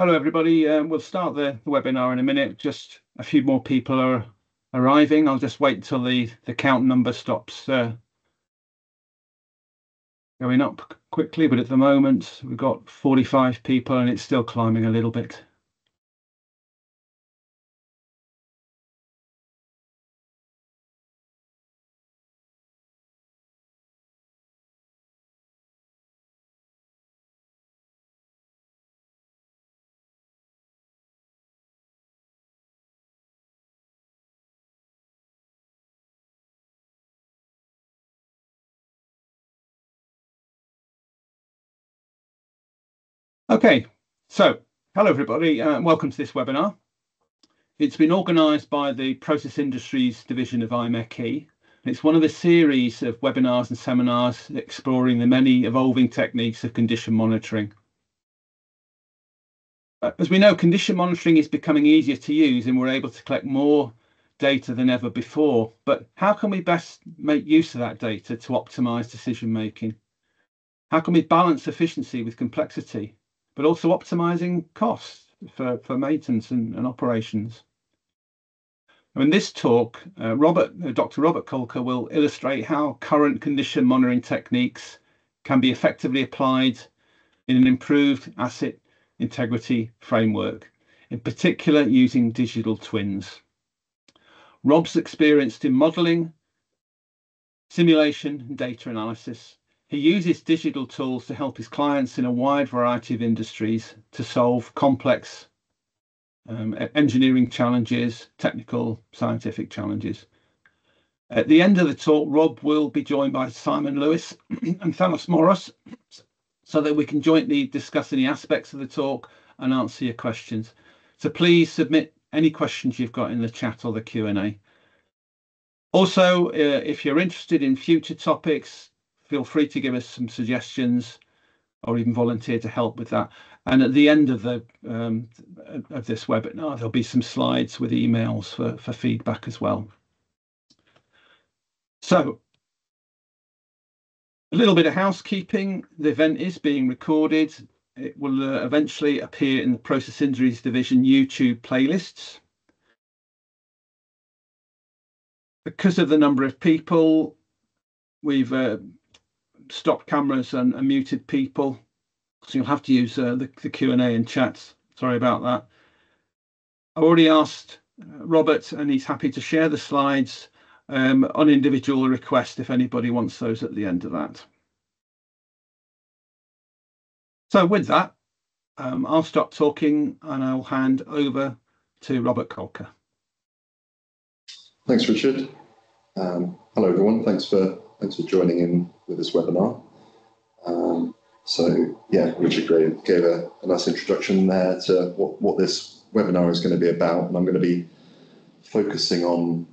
Hello, everybody. Um, we'll start the webinar in a minute. Just a few more people are arriving. I'll just wait until the count number stops uh, going up quickly. But at the moment, we've got 45 people, and it's still climbing a little bit. Okay. So hello, everybody. And welcome to this webinar. It's been organized by the Process Industries division of IMechE. It's one of a series of webinars and seminars exploring the many evolving techniques of condition monitoring. Uh, as we know, condition monitoring is becoming easier to use, and we're able to collect more data than ever before. But how can we best make use of that data to optimize decision-making? How can we balance efficiency with complexity, but also optimizing costs for for maintenance and operations? In this talk, uh, Robert, uh, Dr. Robert Kolker will illustrate how current condition monitoring techniques can be effectively applied in an improved asset integrity framework, in particular using digital twins. Rob's experienced in modeling, simulation, and data analysis. He uses digital tools to help his clients in a wide variety of industries to solve complex um, engineering challenges, technical, scientific challenges. At the end of the talk, Rob will be joined by Simon Lewis and Thanos Moros so that we can jointly discuss any aspects of the talk and answer your questions. So please submit any questions you've got in the chat or the Q&A. Also, uh, if you're interested in future topics, feel free to give us some suggestions or even volunteer to help with that. And at the end of the um, of this webinar, there'll be some slides with emails for feedback as well. So a little bit of housekeeping. The event is being recorded. It will eventually appear in the Process Industries division YouTube playlists. Because of the number of people, we've stopped cameras and muted people, so you'll have to use uh, the the Q&A and chats. Sorry about that. I already asked uh, Robert, and he's happy to share the slides um, on individual request if anybody wants those at the end of that. So with that, um, I'll stop talking, and I'll hand over to Robert Kolker. Thanks, Richard. Um, hello, everyone. Thanks for Thanks for joining in with this webinar. Um, so yeah, Richard gave a nice introduction there to what this webinar is going to be about. And I'm going to be focusing on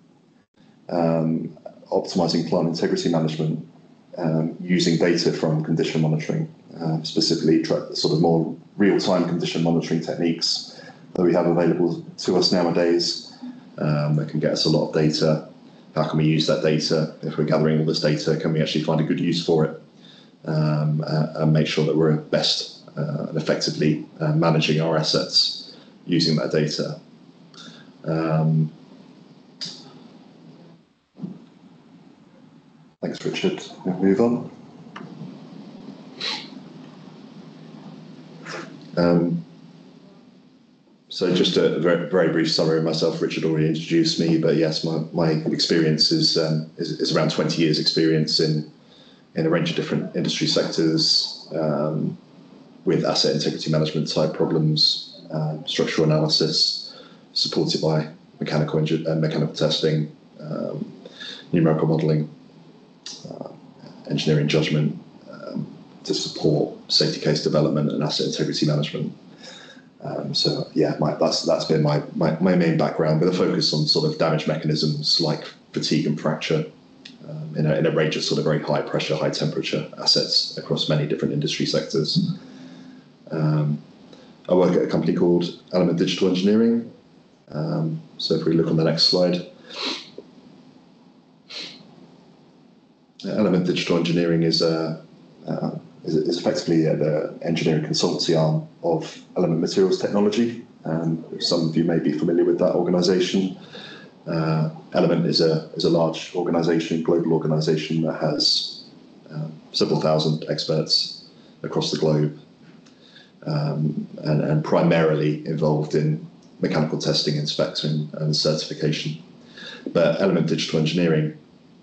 um, optimizing plant integrity management um, using data from condition monitoring, uh, specifically sort of more real-time condition monitoring techniques that we have available to us nowadays that can get us a lot of data. How can we use that data? If we're gathering all this data, can we actually find a good use for it um, uh, and make sure that we're best uh, and effectively uh, managing our assets using that data? Um, thanks, Richard. We'll move on. Um, So just a very brief summary of myself. Richard already introduced me, but yes, my my experience is um, is around 20 years' experience in in a range of different industry sectors um, with asset integrity management type problems, um, structural analysis supported by mechanical uh, testing, numerical modeling, uh, engineering judgment to support safety case development and asset integrity management. Um, so, yeah, that's that's been my my main background with a focus on sort of damage mechanisms like fatigue and fracture um, in a range of sort of very high pressure, high temperature assets across many different industry sectors. Um, I work at a company called Element Digital Engineering. So if we look on the next slide, Element Digital Engineering is is, is effectively the engineering consultancy arm of Element Materials Technology. Um, some of you may be familiar with that organisation. Uh, Element is a is a large organisation, global organisation that has um, several thousand experts across the globe, um, and, and primarily involved in mechanical testing, inspection, and certification. But Element Digital Engineering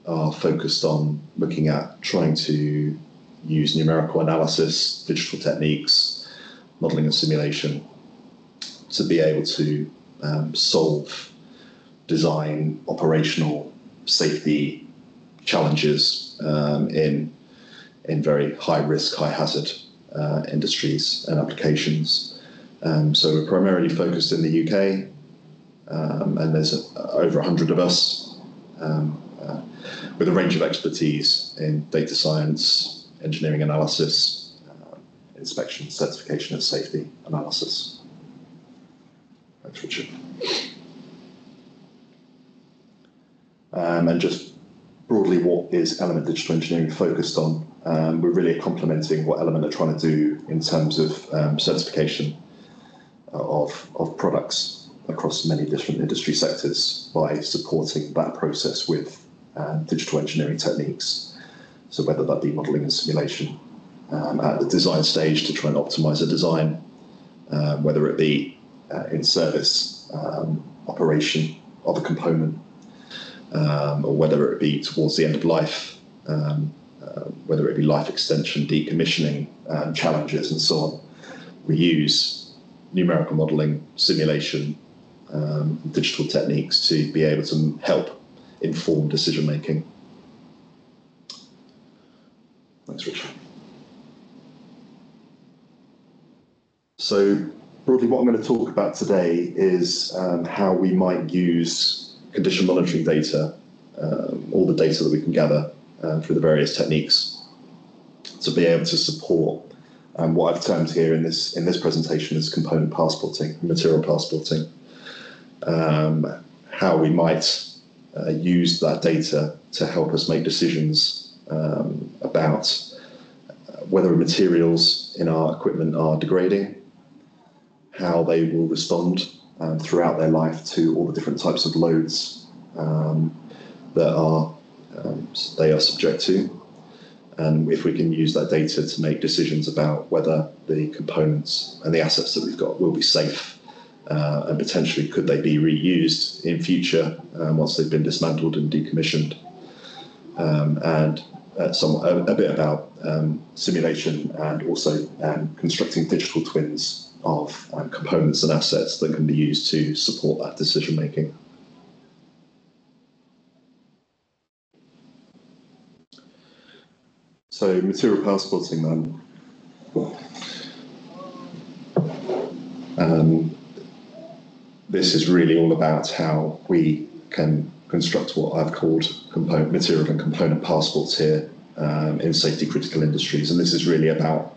are focused on looking at trying to use numerical analysis, digital techniques, modeling and simulation to be able to um, solve design, operational, safety challenges um, in in very high risk, high hazard uh, industries and applications. Um, so we're primarily focused in the UK, um, and there's a, over 100 of us um, uh, with a range of expertise in data science, engineering analysis, uh, inspection, certification, and safety analysis. Thanks, Richard. Um, and just broadly, what is Element Digital Engineering focused on? Um, we're really complementing what Element are trying to do in terms of um, certification of, of products across many different industry sectors by supporting that process with uh, digital engineering techniques. So whether that be modeling and simulation um, at the design stage to try and optimize a design, uh, whether it be uh, in service um, operation of a component, um, or whether it be towards the end of life, um, uh, whether it be life extension, decommissioning um, challenges, and so on. We use numerical modeling, simulation, um, digital techniques to be able to help inform decision making. Thanks, Richard. So, broadly, what I'm going to talk about today is um, how we might use condition monitoring data, um, all the data that we can gather uh, through the various techniques, to be able to support um, what I've termed here in this in this presentation as component passporting, material passporting. Um, how we might uh, use that data to help us make decisions um, about uh, whether materials in our equipment are degrading, how they will respond um, throughout their life to all the different types of loads um, that are um, they are subject to, and if we can use that data to make decisions about whether the components and the assets that we've got will be safe uh, and potentially could they be reused in future um, once they've been dismantled and decommissioned. Um, and uh, some a, a, bit about um, simulation and also um, constructing digital twins of um, components and assets that can be used to support that decision making. So material passporting then. Um, this is really all about how we can construct what I've called component material and component passports here um, in safety critical industries. And this is really about,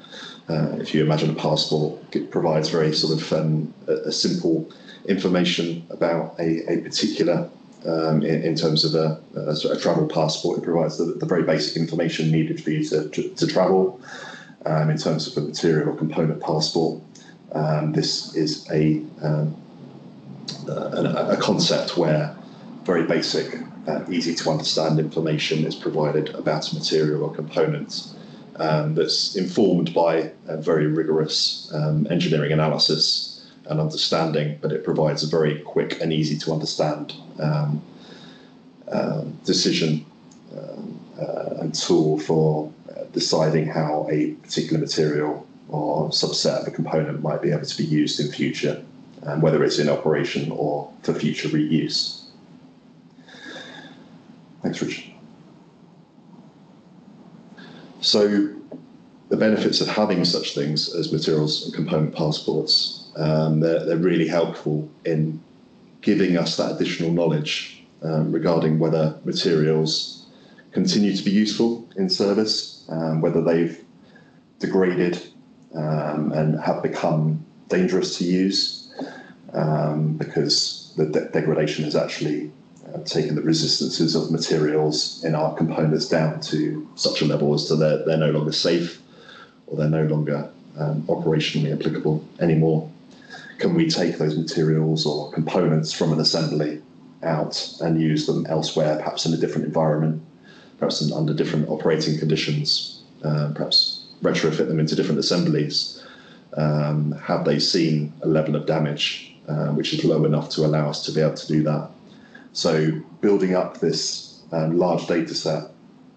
uh, if you imagine a passport, it provides very sort of um, a, a, simple information about a, a particular, um, in, in, terms of a, a, a, travel passport, it provides the, the, very basic information needed for you to, to, to travel. Um, in terms of a material or component passport, um, this is a um, uh, a, concept where very basic, uh, easy to understand information is provided about a material or component um, that's informed by a very rigorous um, engineering analysis and understanding, but it provides a very quick and easy to understand um, uh, decision um, uh, and tool for uh, deciding how a particular material or subset of a component might be able to be used in future um, whether it's in operation or for future reuse. Thanks, Richard. So the benefits of having such things as materials and component passports, um, they're, they're, really helpful in giving us that additional knowledge um, regarding whether materials continue to be useful in service, um, whether they've degraded um, and have become dangerous to use, um, because the de- degradation is actually taken the resistances of materials in our components down to such a level as to they're, they're no longer safe or they're no longer um, operationally applicable anymore? Can we take those materials or components from an assembly out and use them elsewhere, perhaps in a different environment, perhaps in, under different operating conditions, uh, perhaps retrofit them into different assemblies? Um, have they seen a level of damage uh, which is low enough to allow us to be able to do that? So, building up this um, large data set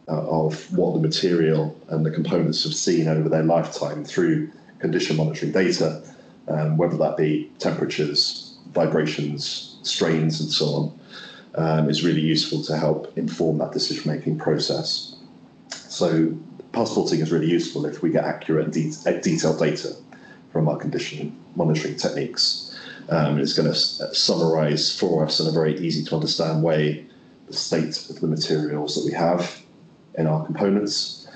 uh, of what the material and the components have seen over their lifetime through condition monitoring data, um, whether that be temperatures, vibrations, strains, and so on, um, is really useful to help inform that decision making process. So, passporting is really useful if we get accurate de- detailed data from our condition monitoring techniques. Um, it's going to summarize for us in a very easy to understand way the state of the materials that we have in our components.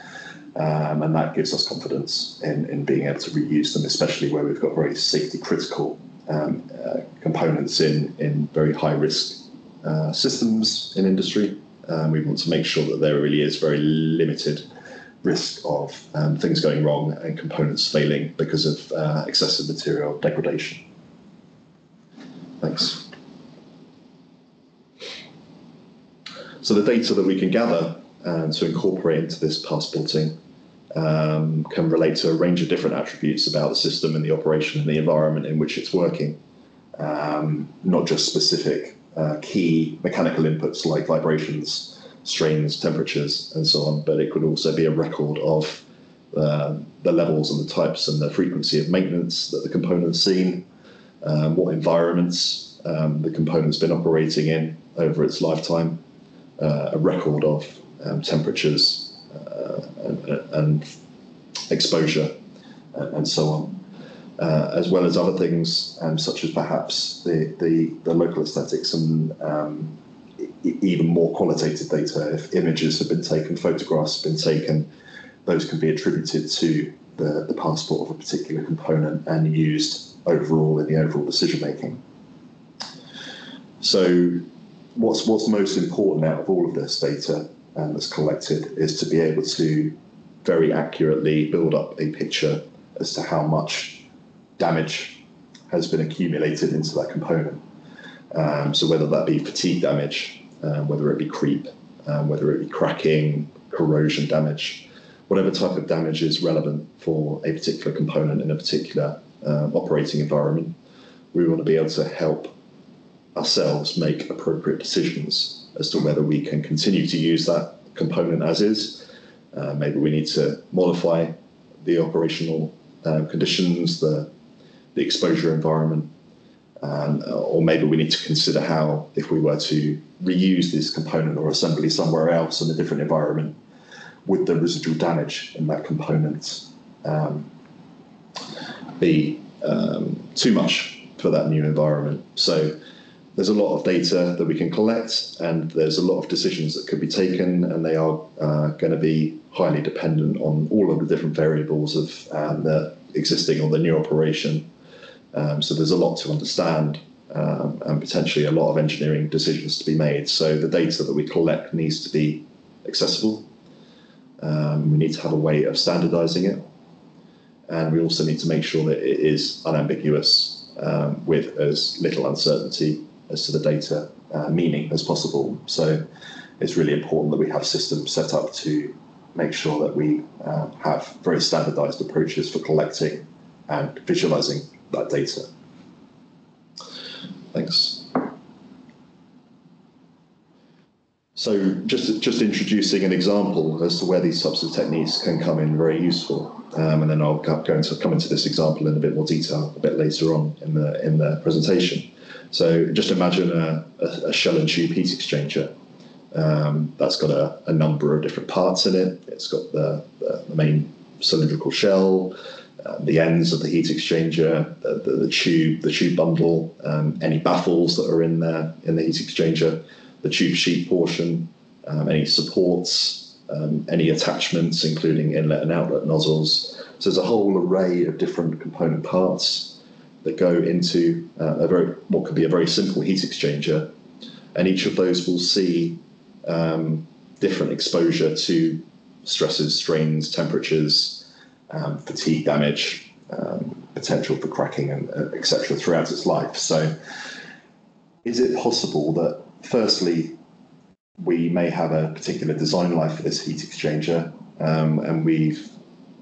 Um, and that gives us confidence in, in being able to reuse them, especially where we've got very safety critical um, uh, components in, in very high risk uh, systems in industry. Um, we want to make sure that there really is very limited risk of um, things going wrong and components failing because of uh, excessive material degradation. Thanks. So the data that we can gather um, to incorporate into this passporting um, can relate to a range of different attributes about the system and the operation and the environment in which it's working, um, not just specific uh, key mechanical inputs like vibrations, strains, temperatures, and so on, but it could also be a record of uh, the levels and the types and the frequency of maintenance that the component's seen, um, what environments um, the component's been operating in over its lifetime, uh, a record of um, temperatures uh, and, and, exposure and, so on. Uh, as well as other things um, such as perhaps the, the, the local aesthetics and um, even more qualitative data. If images have been taken, photographs have been taken, those can be attributed to the, the passport of a particular component and used overall in the overall decision making. So, what's what's most important out of all of this data um, that's collected is to be able to very accurately build up a picture as to how much damage has been accumulated into that component. Um, so whether that be fatigue damage, um, whether it be creep, um, whether it be cracking, corrosion damage, whatever type of damage is relevant for a particular component in a particular uh, operating environment, we want to be able to help ourselves make appropriate decisions as to whether we can continue to use that component as is. Uh, maybe we need to modify the operational uh, conditions, the, the exposure environment, um, or maybe we need to consider how, if we were to reuse this component or assembly somewhere else in a different environment, would the residual damage in that component um, be um, too much for that new environment? So there's a lot of data that we can collect, and there's a lot of decisions that could be taken, and they are uh, going to be highly dependent on all of the different variables of um, the existing or the new operation. Um, so there's a lot to understand um, and potentially a lot of engineering decisions to be made. So the data that we collect needs to be accessible. Um, we need to have a way of standardizing it. And we also need to make sure that it is unambiguous um, with as little uncertainty as to the data uh, meaning as possible. So it's really important that we have systems set up to make sure that we uh, have very standardized approaches for collecting and visualizing that data. Thanks. So just just introducing an example as to where these types of techniques can come in very useful, um, and then I'll go into come into this example in a bit more detail a bit later on in the in the presentation. So just imagine a, a, shell and tube heat exchanger. Um, that's got a, a, number of different parts in it. It's got the, the, the main cylindrical shell, uh, the ends of the heat exchanger, the, the, the tube, the tube bundle, um, any baffles that are in there in the heat exchanger, the tube sheet portion, um, any supports, um, any attachments, including inlet and outlet nozzles. So there's a whole array of different component parts that go into uh, a very what could be a very simple heat exchanger, and each of those will see um, different exposure to stresses, strains, temperatures um, fatigue damage, um, potential for cracking, and uh, etc. throughout its life. So, is it possible that firstly we may have a particular design life for this heat exchanger, um, and we've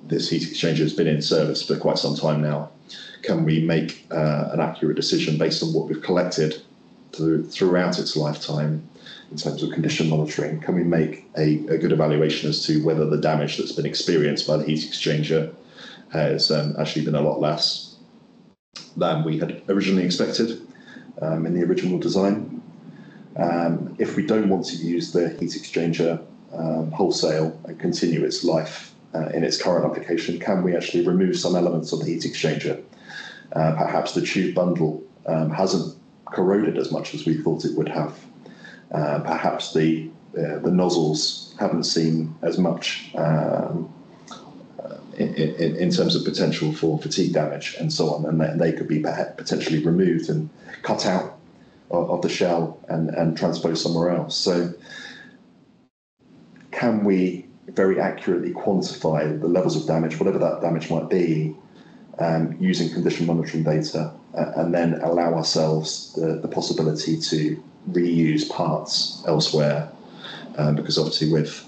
this heat exchanger has been in service for quite some time now. Can we make uh, an accurate decision based on what we've collected through, throughout its lifetime in terms of condition monitoring? Can we make a, a, good evaluation as to whether the damage that's been experienced by the heat exchanger has um, actually been a lot less than we had originally expected um, in the original design? Um, if we don't want to use the heat exchanger um, wholesale and continue its life uh, in its current application, can we actually remove some elements of the heat exchanger? Uh, perhaps the tube bundle um, hasn't corroded as much as we thought it would have. Uh, perhaps the uh, the nozzles haven't seen as much um, in, in, in, terms of potential for fatigue damage and so on, and they, they could be potentially removed and cut out of, the shell and, and transposed somewhere else. So, can we very accurately quantify the levels of damage, whatever that damage might be, um, using condition monitoring data, uh, and then allow ourselves the, the possibility to reuse parts elsewhere? Um, because obviously, with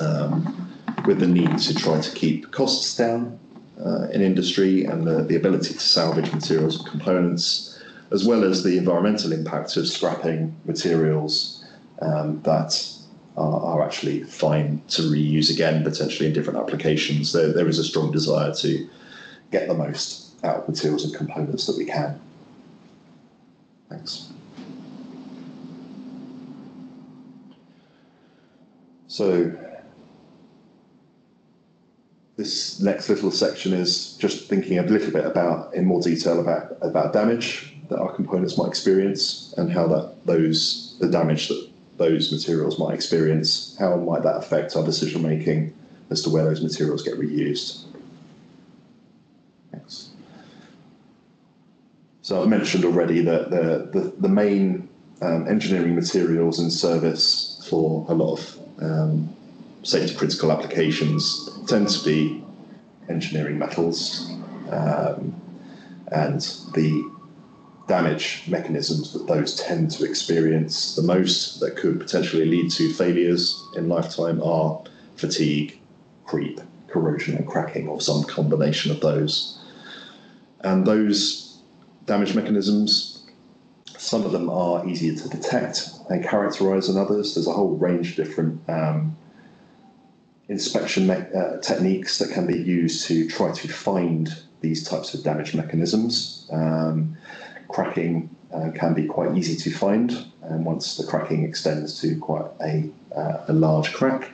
um, with the need to try to keep costs down uh, in industry and the, the ability to salvage materials and components, as well as the environmental impact of scrapping materials um, that are, are, actually fine to reuse again, potentially in different applications. There, there is a strong desire to get the most out of materials and components that we can. Thanks. So this next little section is just thinking a little bit about, in more detail, about about damage that our components might experience and how that those the damage that those materials might experience, how might that affect our decision making as to where those materials get reused. Thanks. So I've mentioned already that the, the, the main um, engineering materials and service for a lot of um, safety critical applications tend to be engineering metals um, and the damage mechanisms that those tend to experience the most that could potentially lead to failures in lifetime are fatigue, creep, corrosion, and cracking, or some combination of those. And those damage mechanisms, some of them are easier to detect and characterize than others. There's a whole range of different um, inspection me- uh, techniques that can be used to try to find these types of damage mechanisms. Um, cracking uh, can be quite easy to find, and once the cracking extends to quite a, uh, a large crack,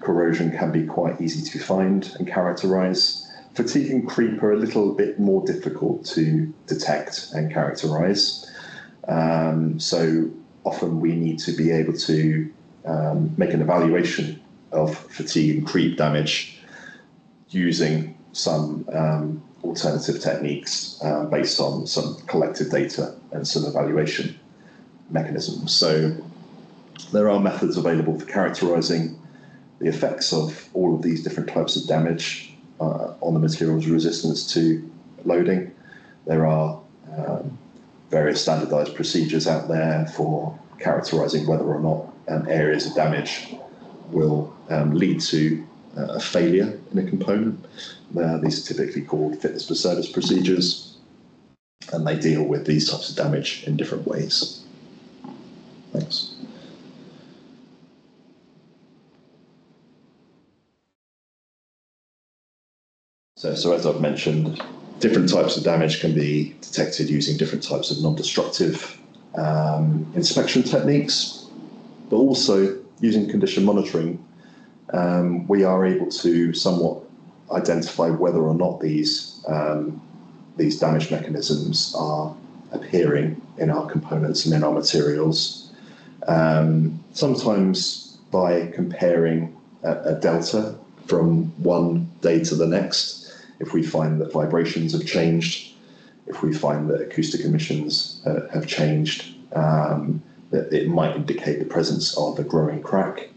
corrosion can be quite easy to find and characterize. Fatigue and creep are a little bit more difficult to detect and characterize. Um, so often we need to be able to um, make an evaluation of fatigue and creep damage using some um, alternative techniques uh, based on some collected data and some evaluation mechanisms. So there are methods available for characterizing the effects of all of these different types of damage uh, on the material's resistance to loading. There are um, various standardized procedures out there for characterizing whether or not um, areas of damage will um, lead to a failure in a component. Uh, these are typically called fitness for service procedures, and they deal with these types of damage in different ways. Thanks. So, so as I've mentioned, different types of damage can be detected using different types of non-destructive um, inspection techniques, but also using condition monitoring, um, we are able to somewhat identify whether or not these um, these damage mechanisms are appearing in our components and in our materials. Um, sometimes by comparing a, a, delta from one day to the next, if we find that vibrations have changed, if we find that acoustic emissions uh, have changed, um, that it might indicate the presence of a growing crack.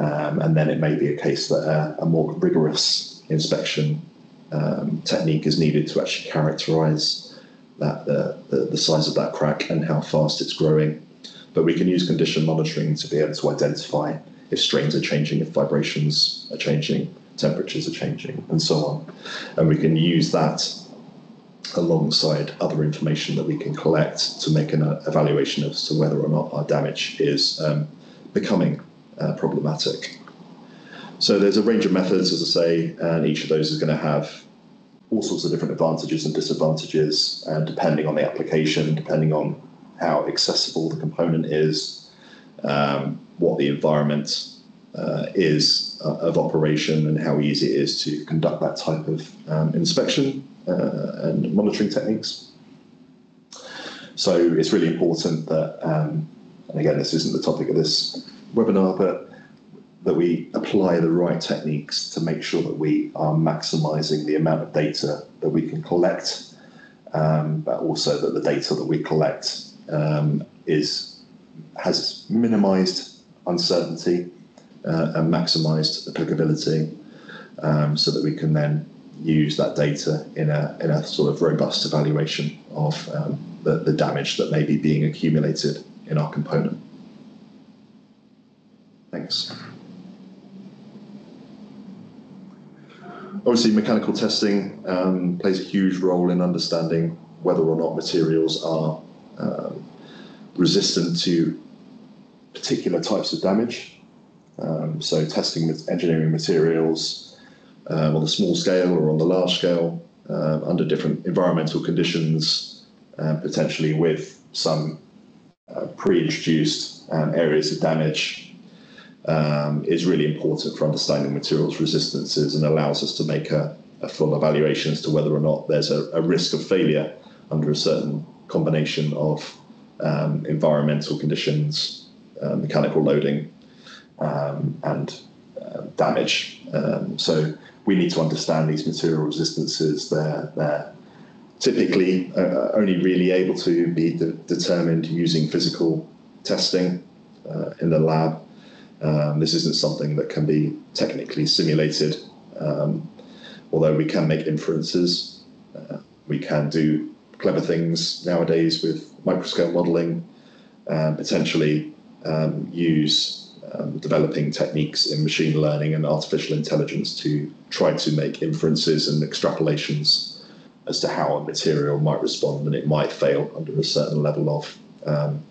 Um, and then it may be a case that a, a more rigorous inspection um, technique is needed to actually characterize that the, the, the size of that crack and how fast it's growing. But we can use condition monitoring to be able to identify if strains are changing, if vibrations are changing, temperatures are changing, and so on. And we can use that alongside other information that we can collect to make an uh, evaluation as to whether or not our damage is um, becoming uh, problematic. So there's a range of methods, as I say, and each of those is going to have all sorts of different advantages and disadvantages, and depending on the application, depending on how accessible the component is, um, what the environment uh, is uh, of operation, and how easy it is to conduct that type of um, inspection uh, and monitoring techniques. So it's really important that, um, and again, this isn't the topic of this webinar, but that we apply the right techniques to make sure that we are maximizing the amount of data that we can collect, um, but also that the data that we collect um, is has minimized uncertainty uh, and maximized applicability um, so that we can then use that data in a, in a sort of robust evaluation of um, the, the damage that may be being accumulated in our component. Thanks. Obviously, mechanical testing um, plays a huge role in understanding whether or not materials are um, resistant to particular types of damage. Um, so, testing engineering materials um, on the small scale or on the large scale uh, under different environmental conditions, uh, potentially with some uh, pre introduced um, areas of damage um, is really important for understanding materials resistances and allows us to make a, a full evaluation as to whether or not there's a, a risk of failure under a certain combination of um, environmental conditions, uh, mechanical loading, um, and uh, damage. Um, so we need to understand these material resistances. They're, they're typically uh, only really able to be de- determined using physical testing uh, in the lab. Um, this isn't something that can be technically simulated, um, although we can make inferences. Uh, we can do clever things nowadays with microscale modeling, and potentially um, use um, developing techniques in machine learning and artificial intelligence to try to make inferences and extrapolations as to how a material might respond and it might fail under a certain level of um,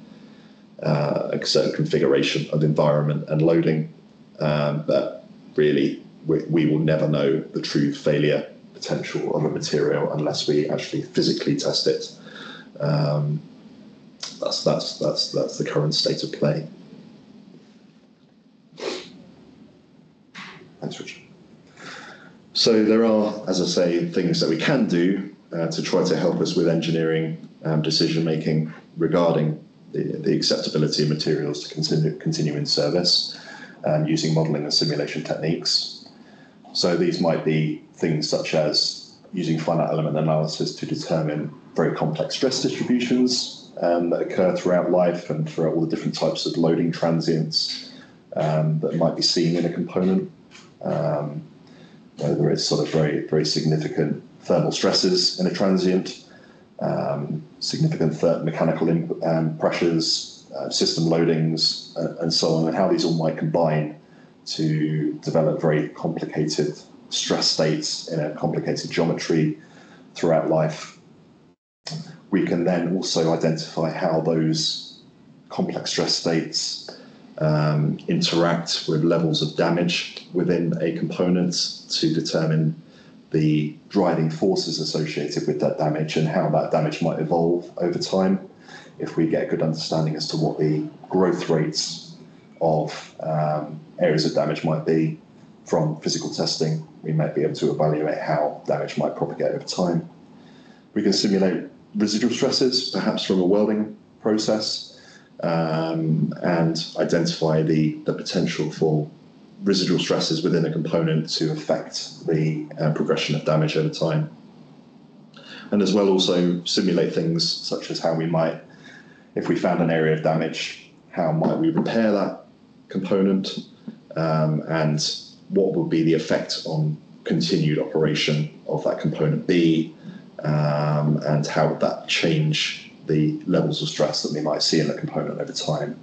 uh, a certain configuration of environment and loading. Um, but really, we, we, will never know the true failure potential of a material unless we actually physically test it. Um, that's that's that's that's the current state of play. Thanks, Richard. So there are, as I say, things that we can do uh, to try to help us with engineering um, decision making regarding the, the acceptability of materials to continue, continue in service um, using modeling and simulation techniques. So these might be things such as using finite element analysis to determine very complex stress distributions um, that occur throughout life and throughout all the different types of loading transients um, that might be seen in a component. Um, whether it's sort of very, very significant thermal stresses in a transient, um, significant mechanical um, pressures, uh, system loadings, uh, and so on, and how these all might combine to develop very complicated stress states in a complicated geometry throughout life. We can then also identify how those complex stress states um, interact with levels of damage within a component to determine the driving forces associated with that damage and how that damage might evolve over time. If we get a good understanding as to what the growth rates of um, areas of damage might be from physical testing, we might be able to evaluate how damage might propagate over time. We can simulate residual stresses, perhaps from a welding process, um, and identify the, the potential for residual stresses within a component to affect the uh, progression of damage over time. And as well, also simulate things such as how we might, if we found an area of damage, how might we repair that component um, and what would be the effect on continued operation of that component be, um, and how would that change the levels of stress that we might see in the component over time,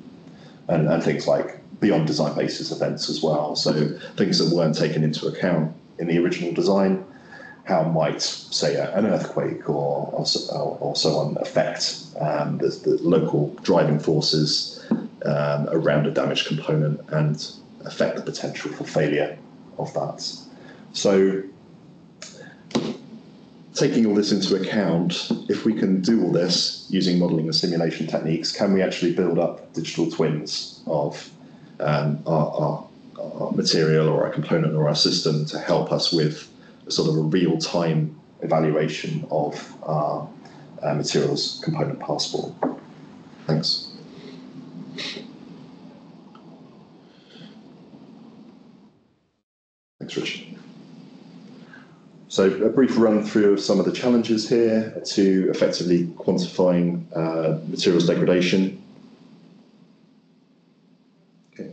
and, and things like beyond design basis events as well. So things that weren't taken into account in the original design, how might, say, an earthquake or, or, or so on affect um, the, the, local driving forces um, around a damaged component and affect the potential for failure of that. So taking all this into account, if we can do all this using modelling and simulation techniques, can we actually build up digital twins of um, our, our, our, material or our component or our system to help us with a sort of a real-time evaluation of our uh, materials component passport? Thanks. Thanks, Richard. So a brief run through of some of the challenges here to effectively quantifying uh, materials degradation. Okay.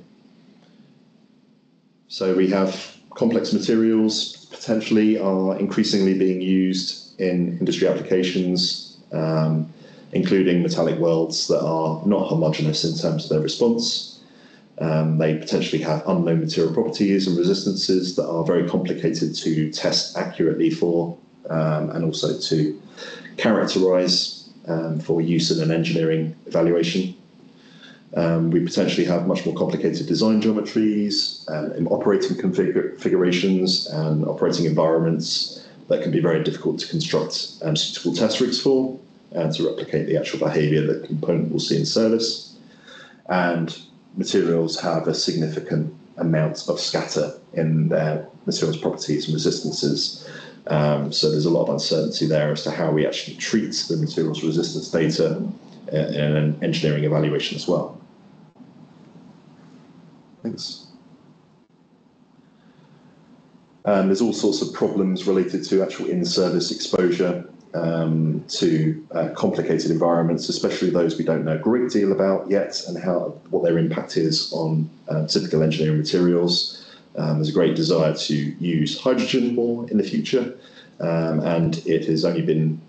So we have complex materials potentially are increasingly being used in industry applications, um, including metallic welds that are not homogeneous in terms of their response. Um, they potentially have unknown material properties and resistances that are very complicated to test accurately for um, and also to characterize um, for use in an engineering evaluation. Um, we potentially have much more complicated design geometries and operating configurations and operating environments that can be very difficult to construct um, suitable test rigs for and to replicate the actual behavior that the component will see in service. And materials have a significant amount of scatter in their materials properties and resistances. Um, so there's a lot of uncertainty there as to how we actually treat the materials resistance data in an engineering evaluation as well. Thanks. And there's all sorts of problems related to actual in-service exposure um, to uh, complicated environments, especially those we don't know a great deal about yet, and how what their impact is on uh, typical engineering materials. Um, there's a great desire to use hydrogen more in the future, um, and it has only been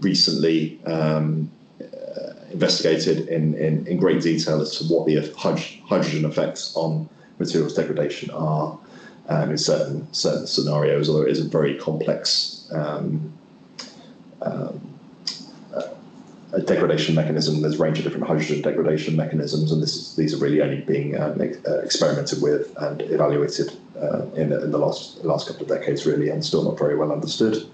recently um, uh, investigated in, in, in, great detail as to what the hydrogen effects on materials degradation are um, in certain certain scenarios, although it is a very complex um, um, a degradation mechanism. There's a range of different hydrogen degradation mechanisms, and these are really only being uh, uh, experimented with and evaluated uh, in, in, the last last couple of decades, really, and still not very well understood.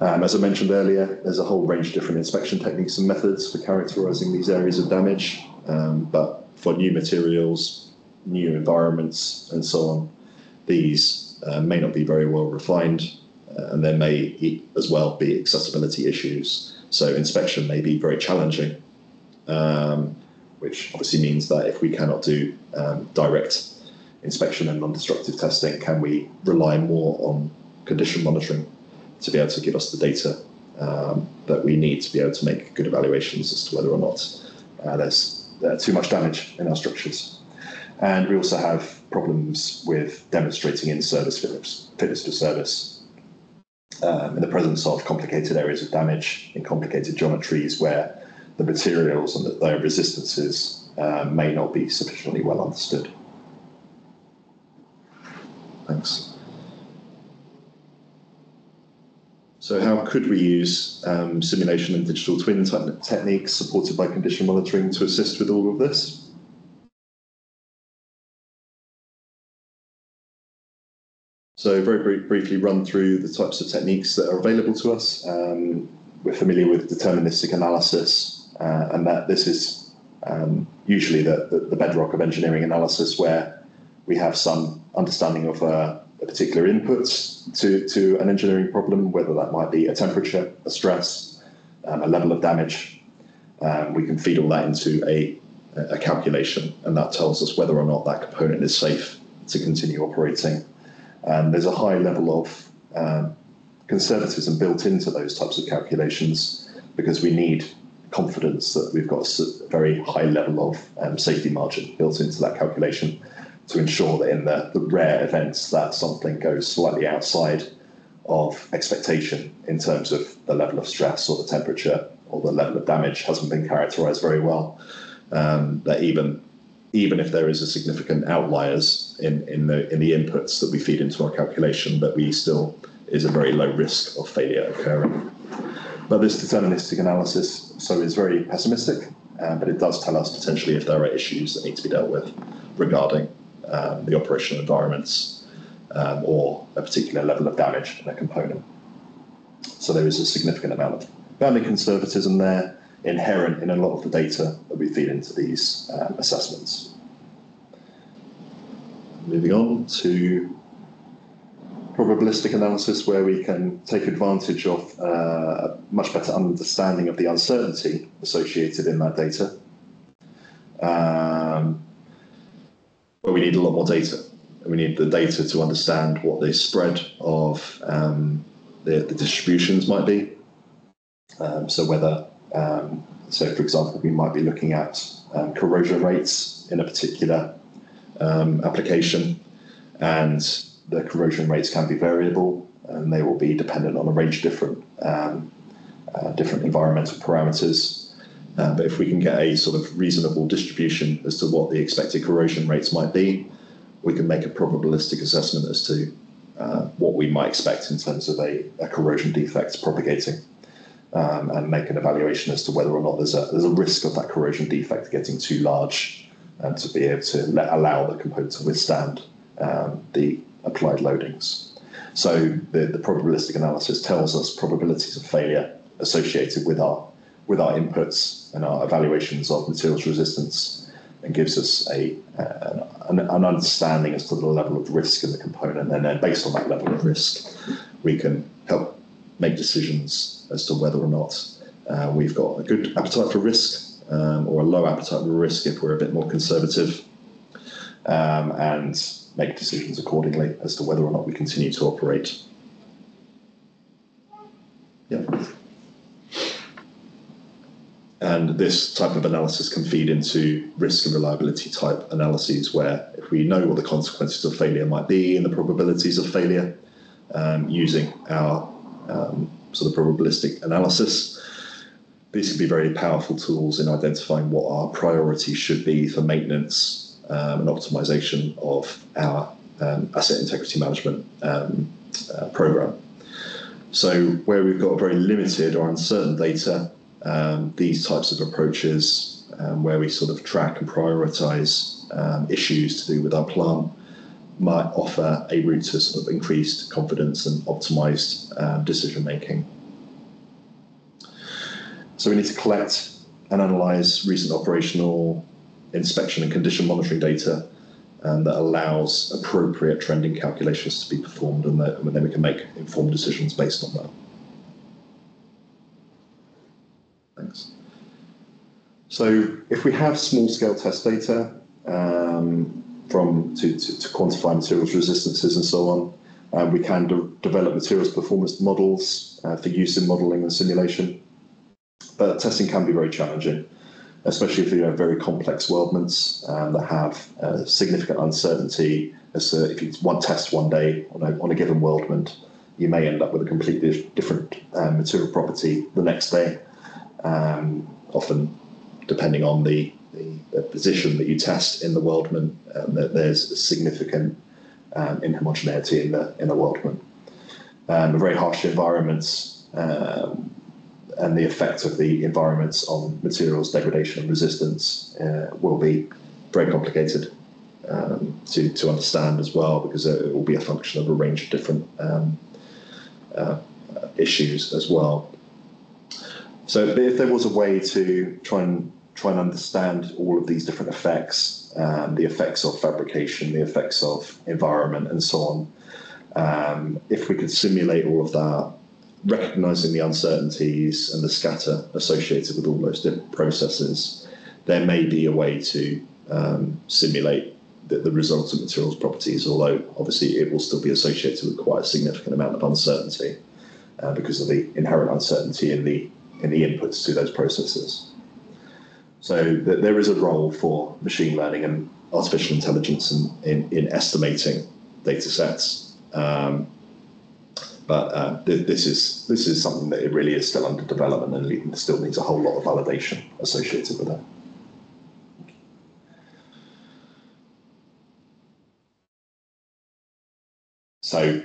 Um, as I mentioned earlier, there's a whole range of different inspection techniques and methods for characterizing these areas of damage, um, but for new materials, new environments, and so on, these uh, may not be very well refined and there may as well be accessibility issues. So inspection may be very challenging, um, which obviously means that if we cannot do um, direct inspection and non-destructive testing, can we rely more on condition monitoring to be able to give us the data um, that we need to be able to make good evaluations as to whether or not uh, there's uh, too much damage in our structures. And we also have problems with demonstrating in-service fitness, fitness service um, in the presence of complicated areas of damage in complicated geometries where the materials and their resistances uh, may not be sufficiently well understood. Thanks. So how could we use um, simulation and digital twin techniques supported by condition monitoring to assist with all of this? So very, briefly run through the types of techniques that are available to us. Um, we're familiar with deterministic analysis, uh, and that this is um, usually the, the, the, bedrock of engineering analysis, where we have some understanding of uh, a particular input to, to an engineering problem, whether that might be a temperature, a stress, um, a level of damage. Um, we can feed all that into a, a calculation, and that tells us whether or not that component is safe to continue operating and there's a high level of um, conservatism built into those types of calculations because we need confidence that we've got a very high level of um, safety margin built into that calculation to ensure that in the, the rare events that something goes slightly outside of expectation in terms of the level of stress or the temperature or the level of damage hasn't been characterized very well. Um, that even even if there is a significant outliers in, in the in the inputs that we feed into our calculation, that we still is a very low risk of failure occurring. But this deterministic analysis so is very pessimistic, um, but it does tell us potentially if there are issues that need to be dealt with regarding um, the operational environments um, or a particular level of damage in a component. So there is a significant amount of bounding conservatism there inherent in a lot of the data that we feed into these um, assessments. Moving on to probabilistic analysis where we can take advantage of uh, a much better understanding of the uncertainty associated in that data. Um, but we need a lot more data. We need the data to understand what the spread of um, the, the, distributions might be. Um, so whether, um, so for example, we might be looking at um, corrosion rates in a particular um, application and the corrosion rates can be variable and they will be dependent on a range of different um, uh, different environmental parameters. Uh, but if we can get a sort of reasonable distribution as to what the expected corrosion rates might be, we can make a probabilistic assessment as to uh, what we might expect in terms of a, a corrosion defect propagating. Um, and make an evaluation as to whether or not there's a there's a risk of that corrosion defect getting too large and to be able to let, allow the component to withstand um, the applied loadings. So the, the probabilistic analysis tells us probabilities of failure associated with our with our inputs and our evaluations of materials resistance and gives us a an, an, understanding as to the level of risk in the component and then based on that level of risk we can help make decisions as to whether or not uh, we've got a good appetite for risk um, or a low appetite for risk if we're a bit more conservative um, and make decisions accordingly as to whether or not we continue to operate. Yeah. And this type of analysis can feed into risk and reliability type analyses where if we know what the consequences of failure might be and the probabilities of failure um, using our um, sort of probabilistic analysis, these can be very powerful tools in identifying what our priorities should be for maintenance um, and optimization of our um, asset integrity management um, uh, program. So where we've got very limited or uncertain data, um, these types of approaches um, where we sort of track and prioritize um, issues to do with our plant might offer a route to sort of increased confidence and optimized um, decision making. So we need to collect and analyze recent operational inspection and condition monitoring data um, that allows appropriate trending calculations to be performed, and, that, and then we can make informed decisions based on that. Thanks. So if we have small scale test data um, from to, to, to, quantify materials resistances and so on, uh, we can de develop materials performance models uh, for use in modeling and simulation. But testing can be very challenging especially if you have very complex weldments um, that have uh, significant uncertainty. As if you one test one day on a, on a given weldment, you may end up with a completely different uh, material property the next day. Um, often, depending on the, the, the, position that you test in the weldment, um, there's significant um, inhomogeneity in the in the weldment. Um, very harsh environments um, and the effect of the environments on materials degradation and resistance uh, will be very complicated um, to, to understand as well because it will be a function of a range of different um, uh, issues as well. So if there was a way to try and try and understand all of these different effects, um, the effects of fabrication, the effects of environment, and so on, um, if we could simulate all of that recognizing the uncertainties and the scatter associated with all those different processes, there may be a way to um, simulate the, the results of materials properties, although obviously it will still be associated with quite a significant amount of uncertainty uh, because of the inherent uncertainty in the in the inputs to those processes. So th- there is a role for machine learning and artificial intelligence in, in, in estimating data sets. Um, but uh, th- this is this is something that it really is still under development and still needs a whole lot of validation associated with it. So,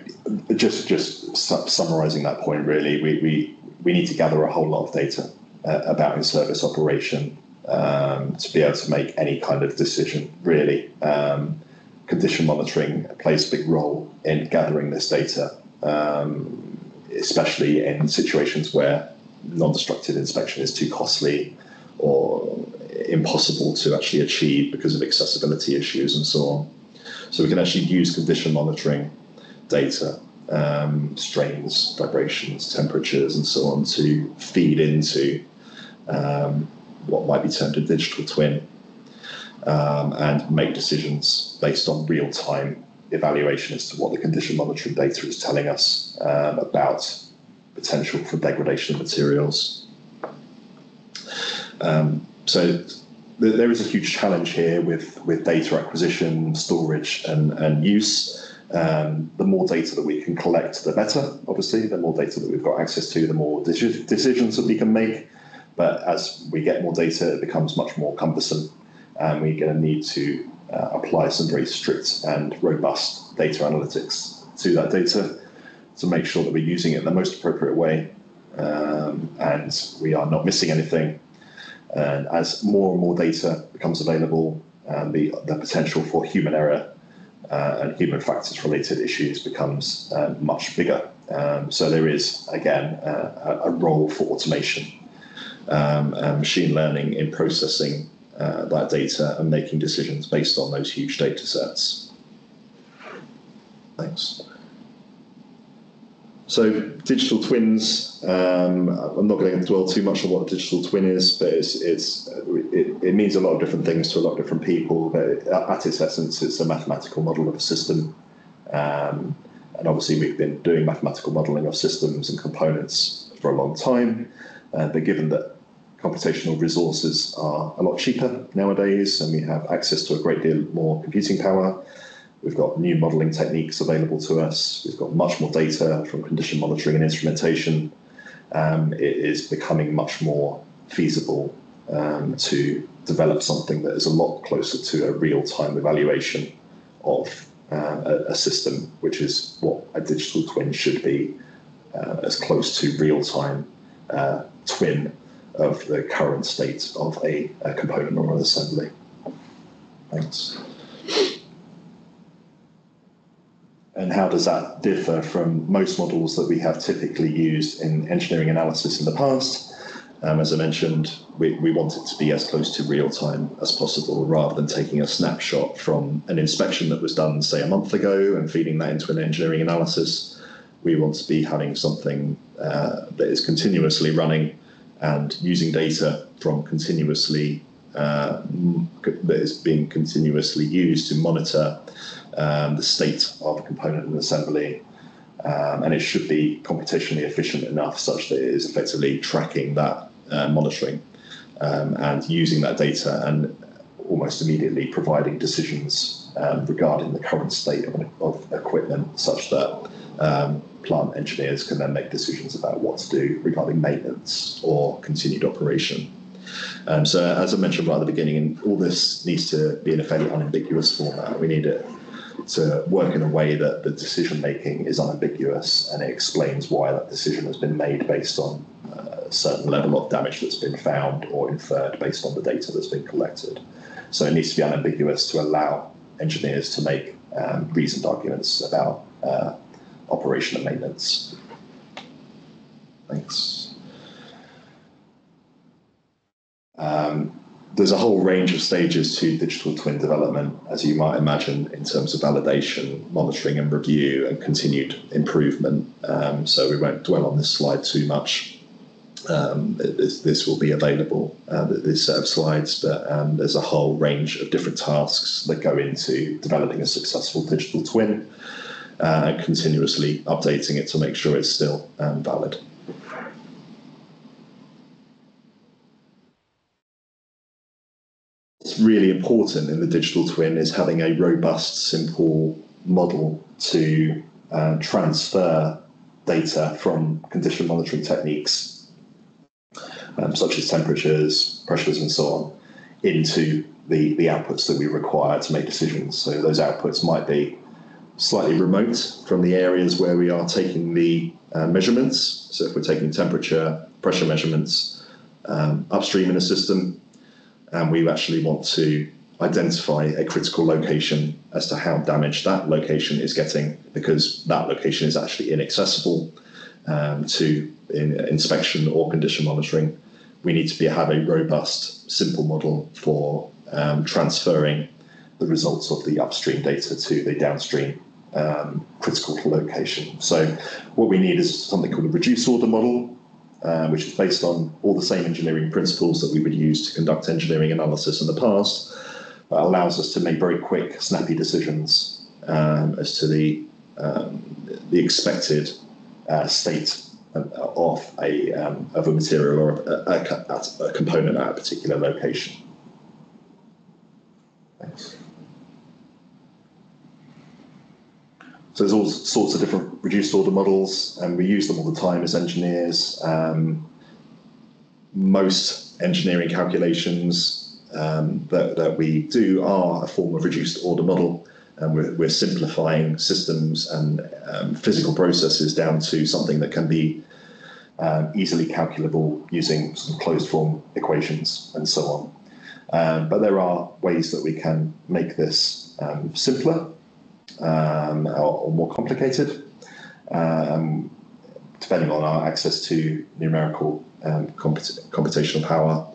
just just su- summarising that point, really, we, we we need to gather a whole lot of data uh, about in-service operation um, to be able to make any kind of decision. Really, um, condition monitoring plays a big role in gathering this data, um, especially in situations where non-destructive inspection is too costly or impossible to actually achieve because of accessibility issues and so on. So we can actually use condition monitoring data, um, strains, vibrations, temperatures, and so on to feed into um, what might be termed a digital twin um, and make decisions based on real time evaluation as to what the condition monitoring data is telling us um, about potential for degradation of materials. Um, so th- there is a huge challenge here with, with data acquisition, storage, and, and use. Um, the more data that we can collect, the better. Obviously, the more data that we've got access to, the more deci- decisions that we can make. But as we get more data, it becomes much more cumbersome, and we're going to need to uh, apply some very strict and robust data analytics to that data to make sure that we're using it in the most appropriate way um, and we are not missing anything. And as more and more data becomes available, and the, the potential for human error uh, and human factors related issues becomes uh, much bigger. Um, so there is, again, uh, a role for automation um, and machine learning in processing uh, that data and making decisions based on those huge data sets. Thanks. So digital twins, um, I'm not going to dwell too much on what a digital twin is, but it's, it's it, it, means a lot of different things to a lot of different people. But at its essence, it's a mathematical model of a system. Um, and obviously, we've been doing mathematical modeling of systems and components for a long time. Uh, but given that computational resources are a lot cheaper nowadays, and we have access to a great deal more computing power, We've got new modeling techniques available to us. We've got much more data from condition monitoring and instrumentation. Um, it is becoming much more feasible um, to develop something that is a lot closer to a real-time evaluation of uh, a, a, system, which is what a digital twin should be, uh, as close to real-time uh, twin of the current state of a, a component or an assembly. Thanks. and how does that differ from most models that we have typically used in engineering analysis in the past? Um, as I mentioned, we, we want it to be as close to real time as possible rather than taking a snapshot from an inspection that was done, say, a month ago and feeding that into an engineering analysis. We want to be having something uh, that is continuously running and using data from continuously uh, that is being continuously used to monitor um, the state of a component in assembly, um, and it should be computationally efficient enough such that it is effectively tracking that uh, monitoring um, and using that data and almost immediately providing decisions um, regarding the current state of, of equipment such that um, plant engineers can then make decisions about what to do regarding maintenance or continued operation. Um, so, as I mentioned right at the beginning, all this needs to be in a fairly unambiguous format. We need it to work in a way that the decision making is unambiguous and it explains why that decision has been made based on a certain level of damage that's been found or inferred based on the data that's been collected. So it needs to be unambiguous to allow engineers to make um, reasoned arguments about uh, operation and maintenance. Thanks. Um, there's a whole range of stages to digital twin development, as you might imagine, in terms of validation, monitoring, and review, and continued improvement. Um, so we won't dwell on this slide too much. Um, this, this, will be available, uh, this set of slides, but um, there's a whole range of different tasks that go into developing a successful digital twin uh, and continuously updating it to make sure it's still um, valid. what's really important in the digital twin is having a robust, simple model to uh, transfer data from condition monitoring techniques, um, such as temperatures, pressures, and so on, into the, the outputs that we require to make decisions. So those outputs might be slightly remote from the areas where we are taking the uh, measurements. So if we're taking temperature, pressure measurements um, upstream in a system, and we actually want to identify a critical location as to how damaged that location is getting because that location is actually inaccessible um, to in, inspection or condition monitoring. We need to be, have a robust, simple model for um, transferring the results of the upstream data to the downstream um, critical location. So what we need is something called a reduced order model, uh, which is based on all the same engineering principles that we would use to conduct engineering analysis in the past, that allows us to make very quick, snappy decisions um, as to the um, the expected uh, state of a um, of a material or a, a, a, component at a particular location. So there's all sorts of different reduced order models, and we use them all the time as engineers. Um, most engineering calculations um, that, that we do are a form of reduced order model, and we're, we're simplifying systems and um, physical processes down to something that can be um, easily calculable using sort of closed form equations and so on. Um, but there are ways that we can make this um, simpler um, or, or, more complicated, um, depending on our access to numerical um, comput computational power.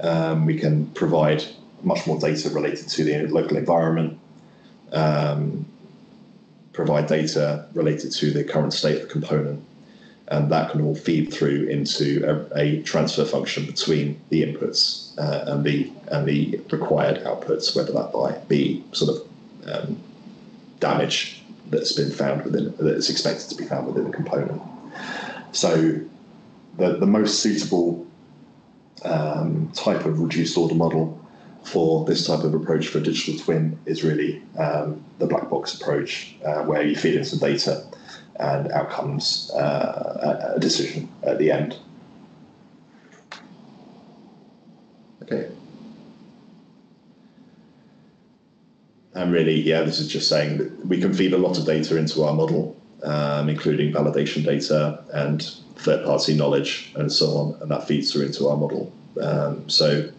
Um, we can provide much more data related to the local environment, um, provide data related to the current state of the component, and that can all feed through into a, a transfer function between the inputs uh, and the and the required outputs, whether that by be sort of um, damage that's been found within that's expected to be found within the component. So the, the most suitable um, type of reduced order model for this type of approach for a digital twin is really um, the black box approach, uh, where you feed in some data and outcomes uh, a decision at the end. Okay. And really, yeah, this is just saying that we can feed a lot of data into our model, um, including validation data and third-party knowledge and so on, and that feeds through into our model. Um, so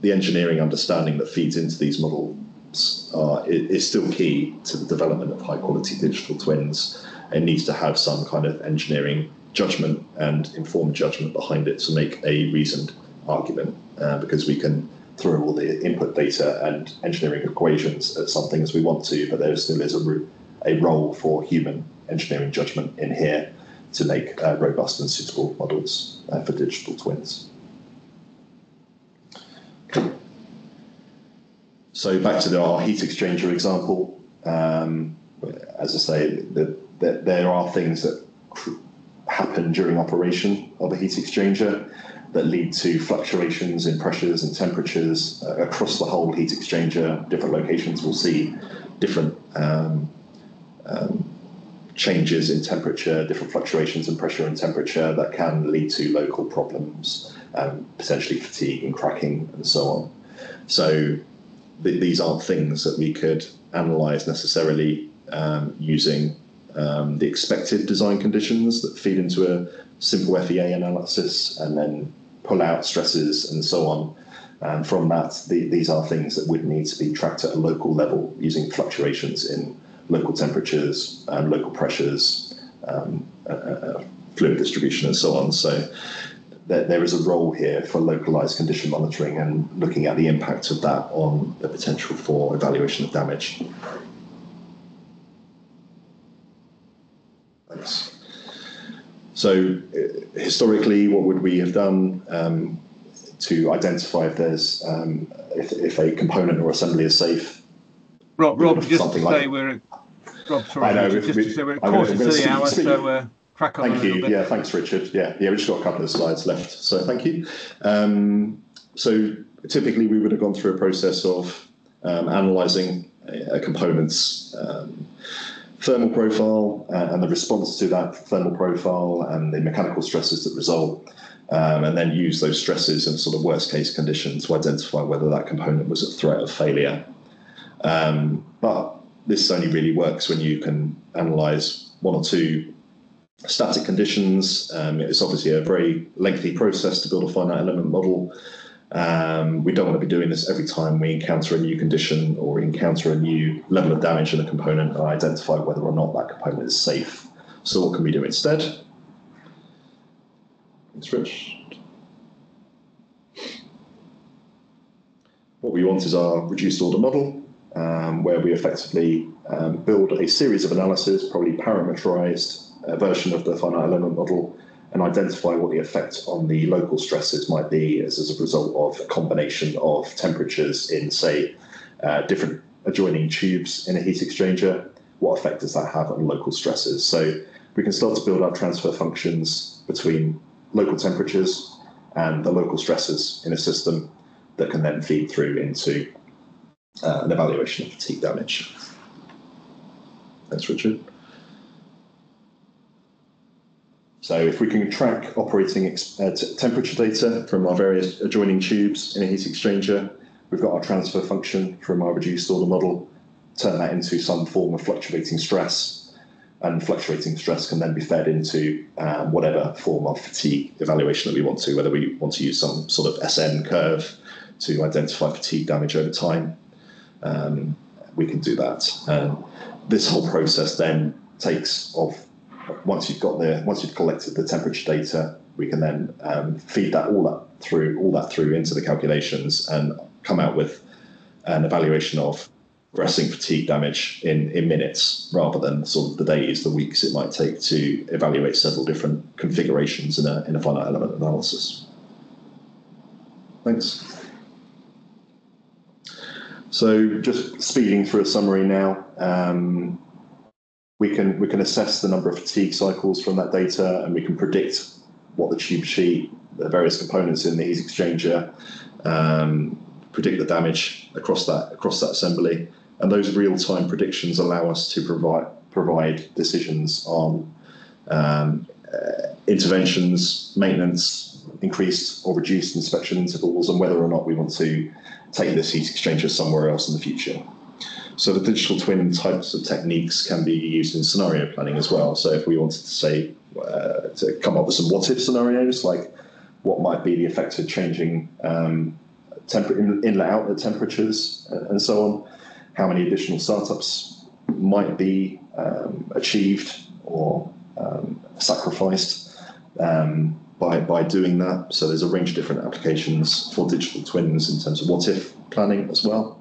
the engineering understanding that feeds into these models are, is still key to the development of high-quality digital twins. It needs to have some kind of engineering judgment and informed judgment behind it to make a reasoned argument, uh, because we can through all the input data and engineering equations at some things we want to, but there still is a, a role for human engineering judgment in here to make uh, robust and suitable models uh, for digital twins. So back to the, our heat exchanger example. Um, as I say, the, the, there are things that happen during operation of a heat exchanger that lead to fluctuations in pressures and temperatures uh, across the whole heat exchanger. Different locations will see different um, um, changes in temperature, different fluctuations in pressure and temperature that can lead to local problems, um, potentially fatigue and cracking and so on. So th these aren't things that we could analyze necessarily um, using um, the expected design conditions that feed into a simple FEA analysis and then pull out stresses and so on. And from that, the, these are things that would need to be tracked at a local level using fluctuations in local temperatures and local pressures, um, uh, uh, fluid distribution, and so on. So there, there is a role here for localized condition monitoring and looking at the impact of that on the potential for evaluation of damage. Thanks. So uh, historically, what would we have done um, to identify if there's um, if, if a component or assembly is safe? Rob, Rob, just to say we're Rob, sorry, I know, just we, to say we're quarter to the hour, speak. so uh, crack on. Thank you. Yeah, thanks, Richard. Yeah, yeah, we've just got a couple of slides left, so thank you. Um, so typically, we would have gone through a process of um, analysing a, a component's um, thermal profile uh, and the response to that thermal profile and the mechanical stresses that result, um, and then use those stresses in sort of worst case conditions to identify whether that component was at threat of failure. Um, but this only really works when you can analyze one or two static conditions. Um, it's obviously a very lengthy process to build a finite element model. Um, we don't want to be doing this every time we encounter a new condition or encounter a new level of damage in a component and identify whether or not that component is safe. So what can we do instead? Thanks, Rich. What we want is our reduced order model, um, where we effectively um, build a series of analyses, probably parameterized uh, version of the finite element model, and identify what the effect on the local stresses might be as, as a result of a combination of temperatures in, say, uh, different adjoining tubes in a heat exchanger. What effect does that have on local stresses? So we can start to build our transfer functions between local temperatures and the local stresses in a system that can then feed through into uh, an evaluation of fatigue damage. Thanks, Richard. So if we can track operating uh, temperature data from our various adjoining tubes in a heat exchanger, we've got our transfer function from our reduced order model, turn that into some form of fluctuating stress, and fluctuating stress can then be fed into um, whatever form of fatigue evaluation that we want to, whether we want to use some sort of SN curve to identify fatigue damage over time. Um, we can do that. And this whole process then takes of once you've got the once you've collected the temperature data, we can then um, feed that all that through all that through into the calculations and come out with an evaluation of progressing fatigue damage in, in minutes rather than sort of the days, the weeks it might take to evaluate several different configurations in a in a finite element analysis. Thanks. So just speeding through a summary now. Um, we can we can assess the number of fatigue cycles from that data, and we can predict what the tube sheet, the various components in the heat exchanger, um, predict the damage across that across that assembly, and those real time predictions allow us to provide provide decisions on um, uh, interventions, maintenance, increased or reduced inspection intervals, and whether or not we want to take this heat exchanger somewhere else in the future. So the digital twin types of techniques can be used in scenario planning as well. So if we wanted to say uh, to come up with some what if scenarios, like what might be the effects of changing um, temper- inlet outlet temperatures and so on, how many additional startups might be um, achieved or um, sacrificed um, by, by doing that. So there's a range of different applications for digital twins in terms of what if planning as well.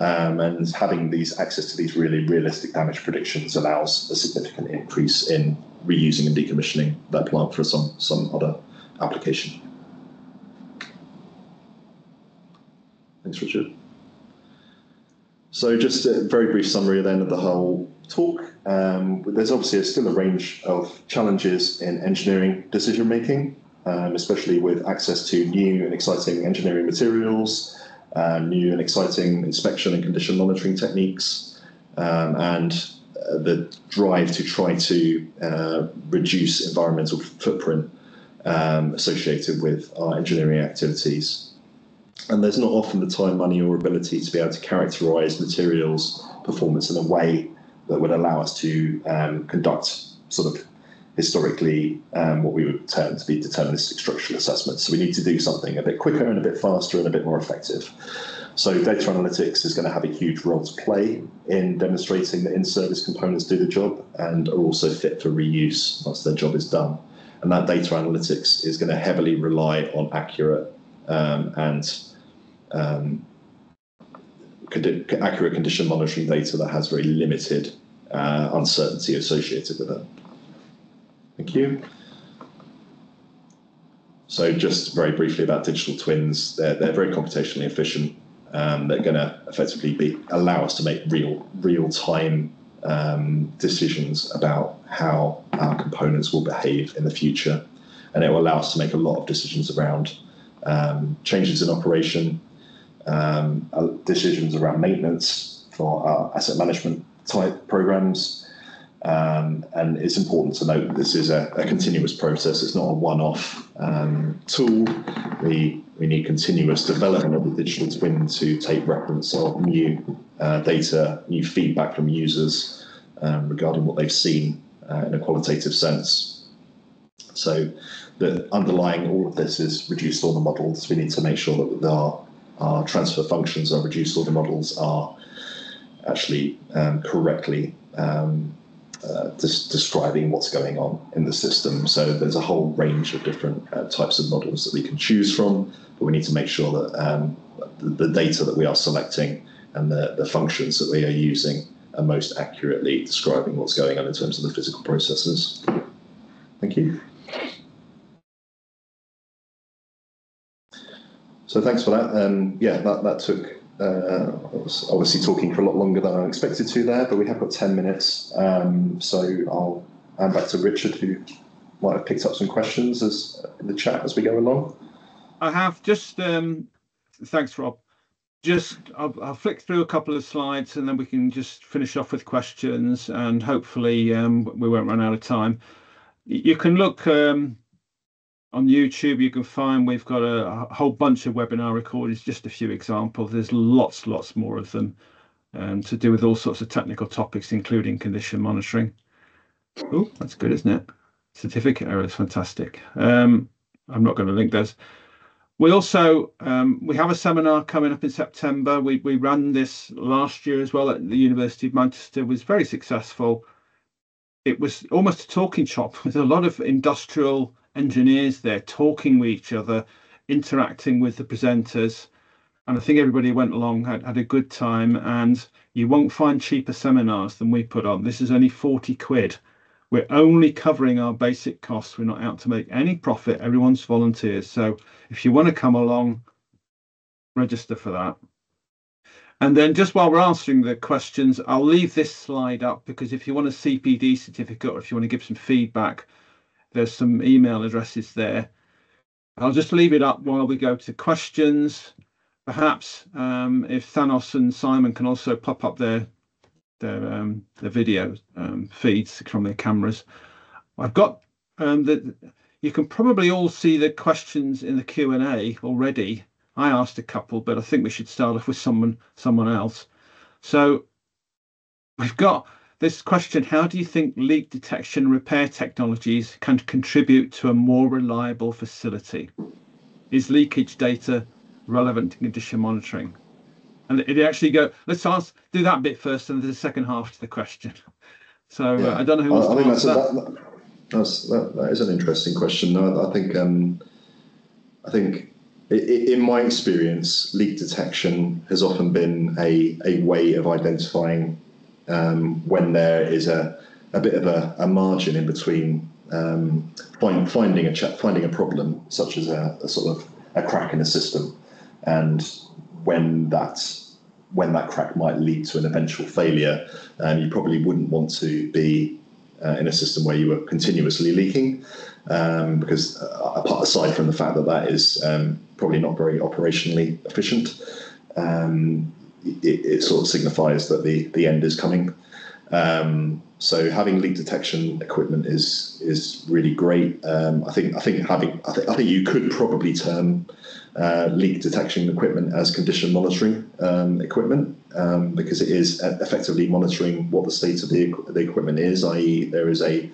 Um, and having these access to these really realistic damage predictions allows a significant increase in reusing and decommissioning that plant for some some other application. Thanks, Richard. So just a very brief summary then of the whole talk. Um, there's obviously still a range of challenges in engineering decision making, um, especially with access to new and exciting engineering materials, um, new and exciting inspection and condition monitoring techniques, um, and uh, the drive to try to uh, reduce environmental footprint um, associated with our engineering activities. And there's not often the time, money, or ability to be able to characterize materials performance in a way that would allow us to um, conduct sort of historically um, what we would term to be deterministic structural assessments. So we need to do something a bit quicker and a bit faster and a bit more effective. So data analytics is going to have a huge role to play in demonstrating that in-service components do the job and are also fit for reuse once their job is done. And that data analytics is going to heavily rely on accurate um, and um, accurate condition monitoring data that has very limited uh, uncertainty associated with it. Thank you. So just very briefly about digital twins, they're, they're very computationally efficient. Um, they're going to effectively be allow us to make real real time um, decisions about how our components will behave in the future, and it will allow us to make a lot of decisions around um, changes in operation, um, uh, decisions around maintenance for our asset management type programs. Um, and it's important to note that this is a, a continuous process. It's not a one-off um, tool. We we need continuous development of the digital twin to take reference of new uh, data, new feedback from users um, regarding what they've seen uh, in a qualitative sense. So, the underlying all of this is reduced order models. We need to make sure that our our transfer functions, our reduced order models are actually um, correctly um, uh, des- describing what's going on in the system. So there's a whole range of different uh, types of models that we can choose from, but we need to make sure that um, the, the, data that we are selecting and the, the functions that we are using are most accurately describing what's going on in terms of the physical processes. Thank you. So thanks for that. Um, yeah, that, that took uh, obviously talking for a lot longer than I expected to there, but we have got 10 minutes. Um, so I'll hand back to Richard, who might have picked up some questions as in the chat as we go along. I have just, um, thanks, Rob. Just, I'll, I'll, flick through a couple of slides and then we can just finish off with questions and hopefully um, we won't run out of time. You can look um, on YouTube, you can find we've got a, a, whole bunch of webinar recordings, just a few examples. There's lots, lots more of them um, to do with all sorts of technical topics, including condition monitoring. Oh, that's good, isn't it? Certificate errors, fantastic. Um, I'm not going to link those. We also um, we have a seminar coming up in September. We we ran this last year as well at the University of Manchester. It was very successful. It was almost a talking shop with a lot of industrial engineers there talking with each other, interacting with the presenters. And I think everybody went along, had, had a good time. And you won't find cheaper seminars than we put on. This is only 40 quid. We're only covering our basic costs. We're not out to make any profit. Everyone's volunteers. So if you want to come along, register for that. And then just while we're answering the questions, I'll leave this slide up because if you want a CPD certificate or if you want to give some feedback, there's some email addresses there. I'll just leave it up while we go to questions. Perhaps um, if Thanos and Simon can also pop up their their um, their video um, feeds from their cameras. I've got um. You can probably all see the questions in the Q and A already. I asked a couple, but I think we should start off with someone someone else. So we've got this question, how do you think leak detection repair technologies can contribute to a more reliable facility? Is leakage data relevant to condition monitoring? And it actually go, let's ask, do that bit first and the second half to the question. So uh, yeah. uh, I don't know who wants I, to I answer that. that. That's, that, that is an interesting question. I, I think um, I think in my experience, leak detection has often been a, a way of identifying um, when there is a, a bit of a, a margin in between um, find, finding a finding a problem such as a, a, sort of a crack in a system, and when that when that crack might lead to an eventual failure, um, you probably wouldn't want to be uh, in a system where you were continuously leaking, um, because uh, aside from the fact that that is um, probably not very operationally efficient, um, it, it, sort of signifies that the, the end is coming. Um, so having leak detection equipment is is really great. Um, I think I think having I think I think you could probably term uh, leak detection equipment as condition monitoring um, equipment um, because it is effectively monitoring what the state of the, the equipment is, i.e., there is a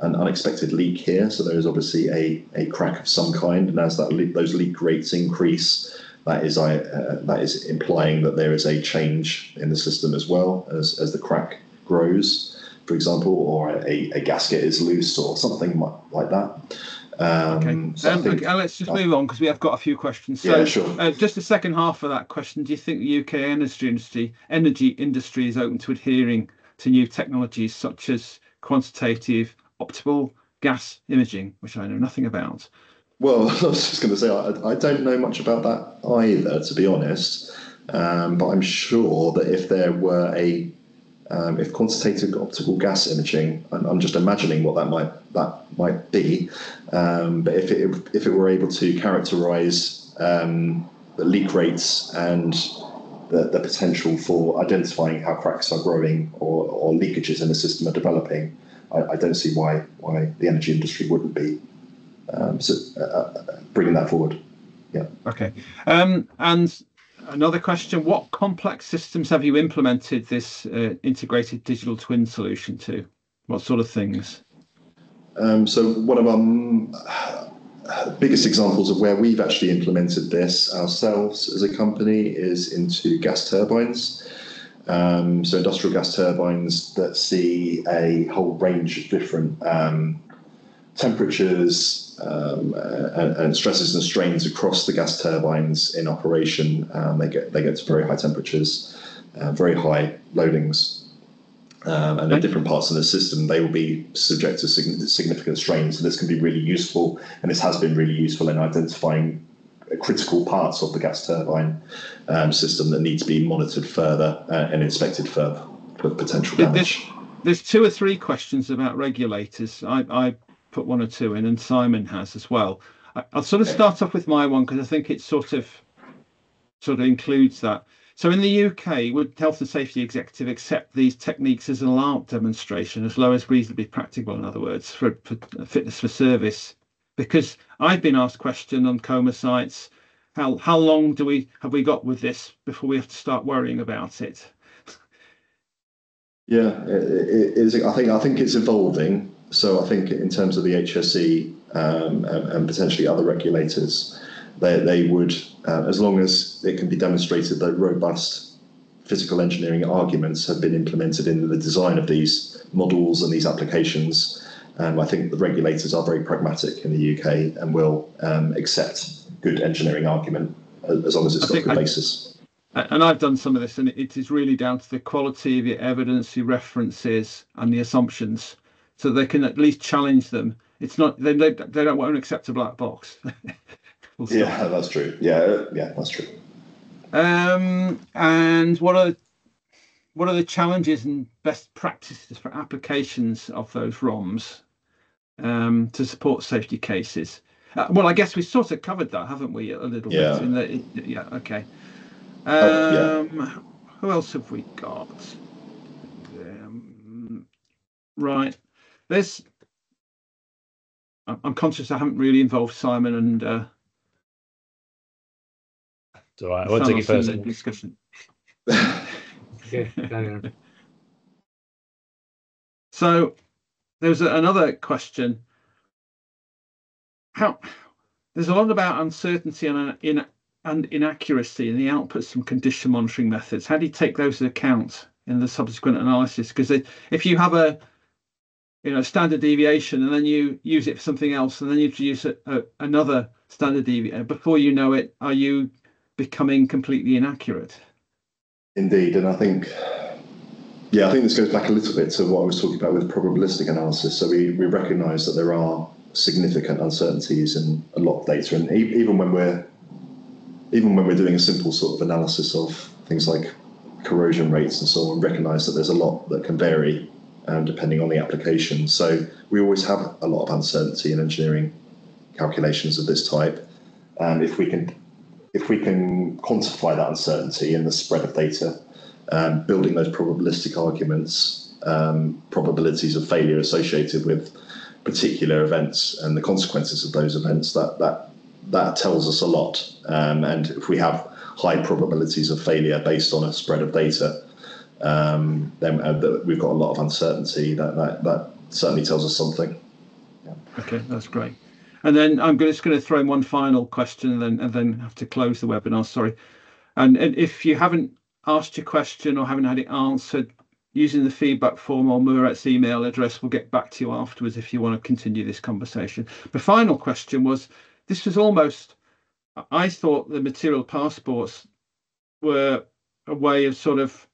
an unexpected leak here, so there is obviously a, a crack of some kind, and as that le- those leak rates increase, that is uh, that is implying that there is a change in the system as well as, as the crack grows, for example, or a, a gasket is loose or something like that. Um, okay. So um, think, okay, let's just move on because we have got a few questions. So, yeah, sure. Uh, just the second half of that question: Do you think the UK energy industry, energy industry is open to adhering to new technologies such as quantitative optical gas imaging, which I know nothing about, well, I was just going to say, I, I, don't know much about that either, to be honest. Um, but I'm sure that if there were a, um, if quantitative optical gas imaging, I'm, I'm, just imagining what that might that might be. Um, but if it if it were able to characterise um, the leak rates and the, the potential for identifying how cracks are growing or, or leakages in the system are developing, I, I don't see why why the energy industry wouldn't be um, so, uh, uh bringing that forward. Yeah. Okay. Um, and another question: What complex systems have you implemented this uh, integrated digital twin solution to? What sort of things? Um, so one of our biggest examples of where we've actually implemented this ourselves as a company is into gas turbines. Um, so industrial gas turbines that see a whole range of different um, temperatures um, and, and, stresses and strains across the gas turbines in operation. Um, they get they get to very high temperatures, uh, very high loadings. Um, and in different parts of the system, they will be subject to significant strains. So this can be really useful, and this has been really useful in identifying critical parts of the gas turbine um, system that need to be monitored further uh, and inspected further for potential damage. There's, there's, two or three questions about regulators. I, I, put one or two in, and Simon has as well. I, will sort of start off with my one because I think it sort of sort of includes that. So in the UK, would Health and Safety Executive accept these techniques as an ALARP demonstration, as low as reasonably practical, in other words, for, for fitness for service? Because I've been asked question on COMAH sites, how how long do we have we got with this before we have to start worrying about it? Yeah, it, it is. I think I think it's evolving. So I think in terms of the HSE um, and, and potentially other regulators, they, they would, uh, as long as it can be demonstrated that robust physical engineering arguments have been implemented in the design of these models and these applications, um, I think the regulators are very pragmatic in the UK and will um, accept good engineering argument as long as it's got good basis. And I've done some of this, and it is really down to the quality of your evidence, your references, and the assumptions, so they can at least challenge them. It's not they they, they don't won't accept a black box. yeah, that's true. Yeah, yeah, that's true. Um, and what are what are the challenges and best practices for applications of those ROMs um, to support safety cases? Uh, well, I guess we sort of covered that, haven't we, a little yeah. bit? In the, yeah. Okay. Um, uh, yeah. Who else have we got? Um, right. There's. I'm conscious I haven't really involved Simon and uh, it's all right. I won't take it first. Discussion. okay, so there's another question. How there's a lot about uncertainty and in, and inaccuracy in the outputs from condition monitoring methods. How do you take those into account in the subsequent analysis? Because if you have a you know standard deviation and then you use it for something else and then you use a, a, another standard deviation before you know it, are you becoming completely inaccurate. Indeed, and I think, yeah, I think this goes back a little bit to what I was talking about with probabilistic analysis. So we, we recognise that there are significant uncertainties in a lot of data, and even when we're even when we're doing a simple sort of analysis of things like corrosion rates and so on, recognise that there's a lot that can vary um, depending on the application. So we always have a lot of uncertainty in engineering calculations of this type. And if we can if we can quantify that uncertainty in the spread of data, um, building those probabilistic arguments, um, probabilities of failure associated with particular events and the consequences of those events, that that that tells us a lot. Um, and if we have high probabilities of failure based on a spread of data, um, then uh, we've got a lot of uncertainty. That that that certainly tells us something. Yeah. Okay, that's great. And then I'm just going to throw in one final question and then, and then have to close the webinar. Sorry. And, and if you haven't asked your question or haven't had it answered, using the feedback form or Murat's email address, we'll get back to you afterwards if you want to continue this conversation. The final question was this was almost, I thought the material passports were a way of sort of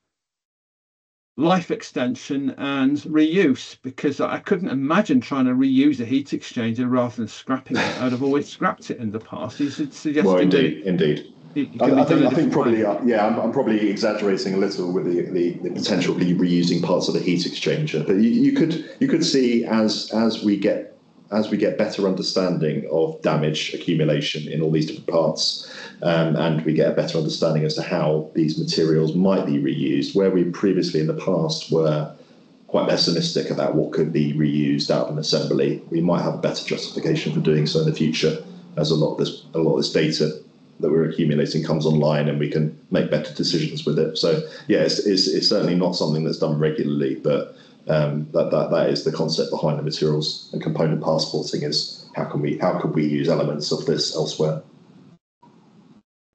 life extension and reuse because I couldn't imagine trying to reuse a heat exchanger rather than scrapping it. I'd have always scrapped it in the past. You suggested well, indeed, indeed. I, I, think, I think probably, uh, yeah, I'm, I'm, probably exaggerating a little with the, the, the potential for reusing parts of the heat exchanger. But you, you, could you could see as as we get as we get better understanding of damage accumulation in all these different parts, um, and we get a better understanding as to how these materials might be reused, where we previously in the past were quite pessimistic about what could be reused out of an assembly, we might have a better justification for doing so in the future, as a lot of this a lot of this data that we're accumulating comes online and we can make better decisions with it. So yeah, it's, it's, it's certainly not something that's done regularly, but um, that, that that is the concept behind the materials and component passporting is how can we how could we use elements of this elsewhere.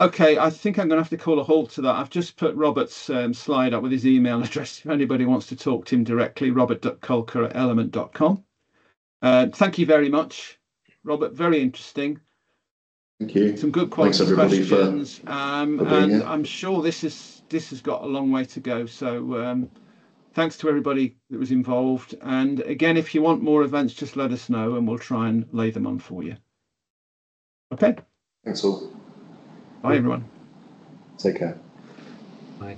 Okay, I think I'm going to have to call a halt to that. I've just put Robert's um, slide up with his email address if anybody wants to talk to him directly, robert.kolker at element.com. Uh, thank you very much, Robert. Very interesting. Thank you. Some good quality questions, for, um, for and here. I'm sure this is this has got a long way to go. So um, thanks to everybody that was involved. And again, if you want more events, just let us know, and we'll try and lay them on for you. Okay. Thanks all. Bye, everyone. Take care. Bye.